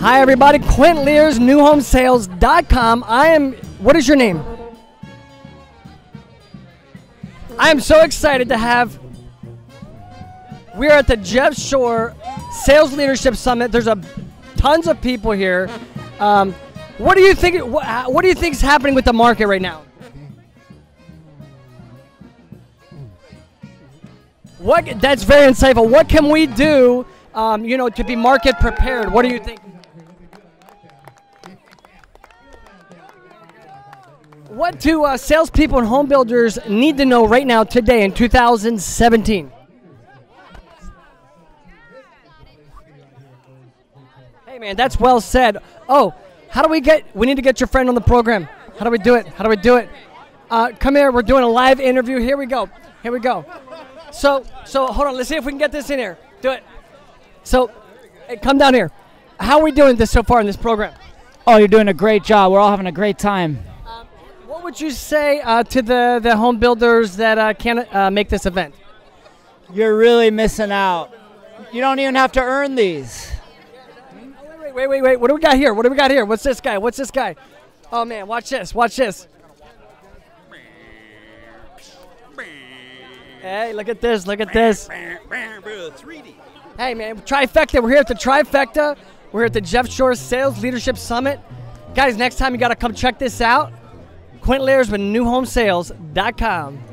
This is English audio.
Hi, everybody. Quint Lears, newhomesales.com. I am, what is your name? I am so excited to have, we're at the Jeff Shore Sales Leadership Summit. There's a tons of people here. Um, what do you think, what, what do you think is happening with the market right now? What, that's very insightful. What can we do, um, you know, to be market prepared? What do you think? What do uh, salespeople and home builders need to know right now, today, in 2017? Hey, man, that's well said. Oh, how do we get? We need to get your friend on the program. How do we do it? How do we do it? Uh, come here. We're doing a live interview. Here we go. Here we go. So, so hold on. Let's see if we can get this in here. Do it. So, hey, come down here. How are we doing this so far in this program? Oh, you're doing a great job. We're all having a great time. What would you say uh, to the, the home builders that uh, can't uh, make this event? You're really missing out. You don't even have to earn these. Wait, wait, wait, wait. What do we got here? What do we got here? What's this guy? What's this guy? Oh, man, watch this. Watch this. Hey, look at this. Look at this. Hey, man, trifecta. We're here at the trifecta. We're here at the Jeff Shore Sales Leadership Summit. Guys, next time you got to come check this out. Quint Lears with newhomesales.com.